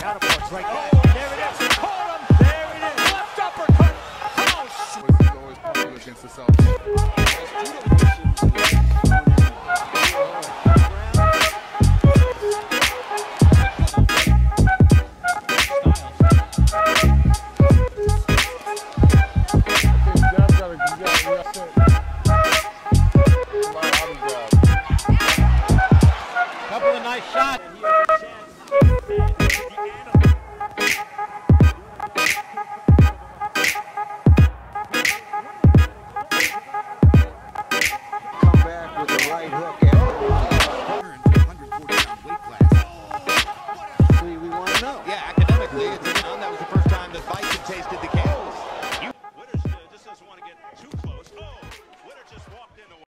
It's right there. There it is. Caught him. There it is. Left uppercut. Always popular against the. Couple of nice shots. that was the first time that Bice had tasted the candles.